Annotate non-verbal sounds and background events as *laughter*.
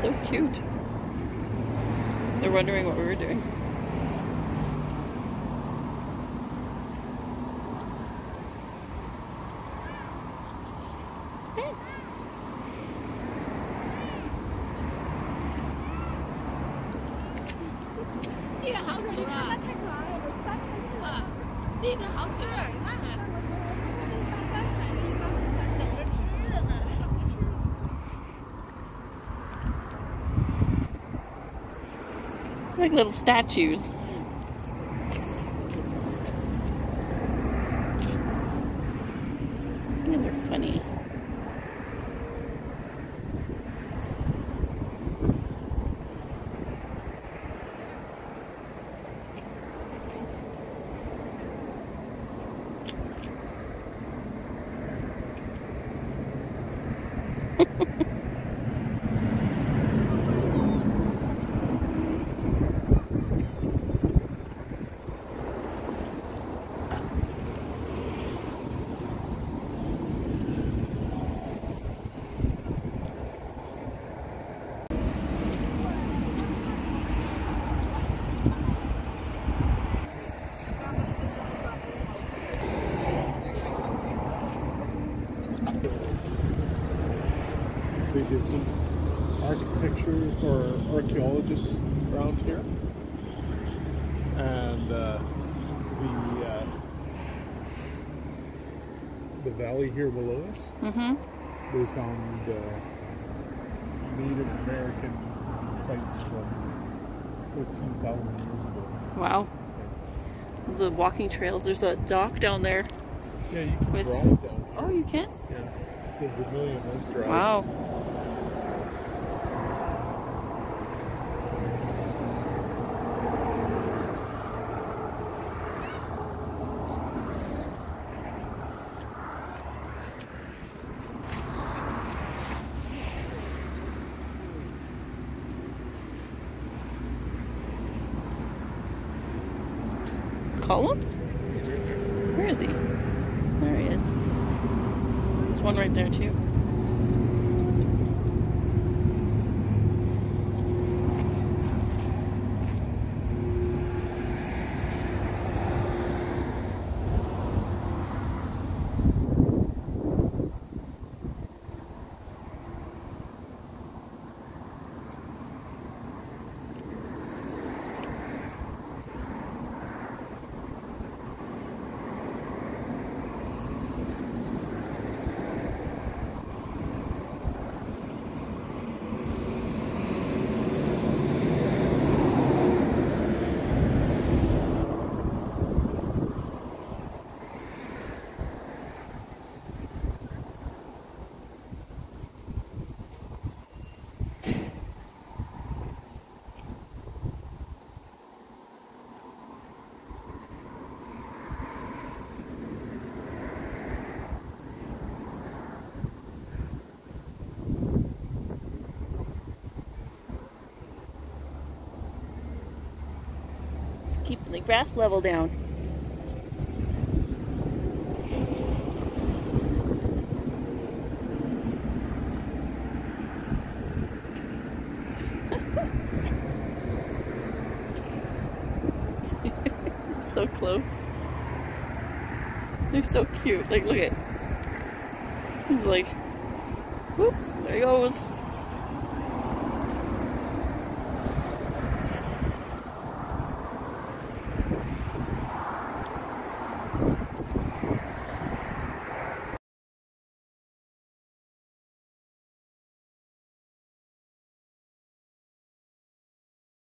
So cute. They're wondering what we were doing. Hey. 那个好久了，太可爱了，三个啊，那个好久了。 Like little statues. And they're funny. *laughs* They did some architecture or archaeologists around here, and uh, the uh, the valley here below us. Mm-hmm. They found uh, Native American sites from thirteen thousand years ago. Wow. There's a walking trails. There's a dock down there. Yeah, you can With- drive down. Oh, you can? Yeah, it's the Vermilion Lake Drive. Wow. Him? Where is he? There he is. There's one right there too. Keep the grass level down. *laughs* so close. They're so cute. Like, look at. He's like, whoop, there he goes.